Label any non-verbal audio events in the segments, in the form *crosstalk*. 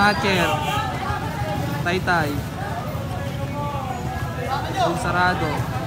Snatcher. Taytay. Yung sarado.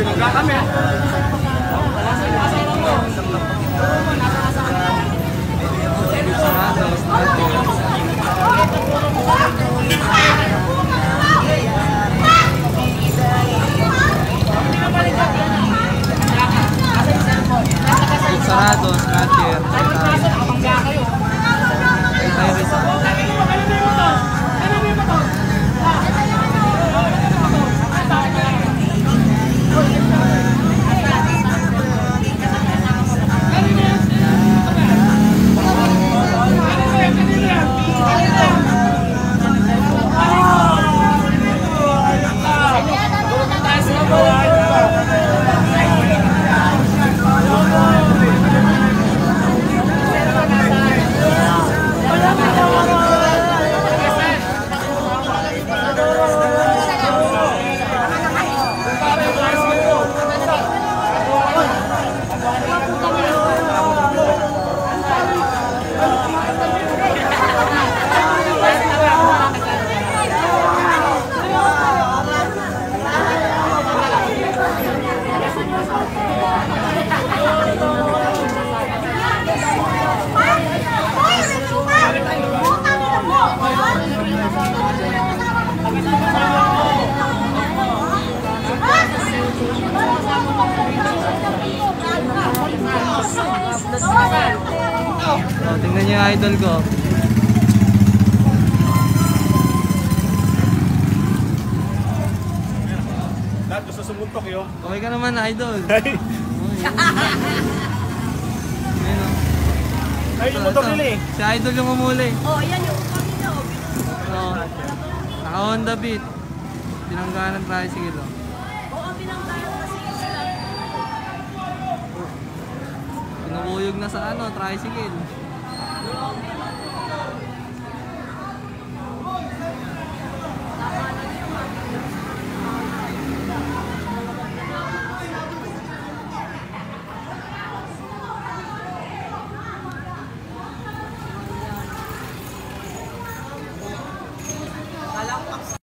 Yung sarado. Snatcher. Yung sarado. Snatcher. Taytay. Taytay Rizal. Oh, tingnan niyo yung idol ko. Lahat gusto sumuntok yun. Okay ka naman, idol. *laughs* Ay, oh. ay yung motor nila eh. Si idol yung umuli. Oh, yan yung kanina. oh. Oh. Naka Honda Beat. Pinangganan tricycle. Oh. Oo, ang Pinabuyog na sa ano, tricycle.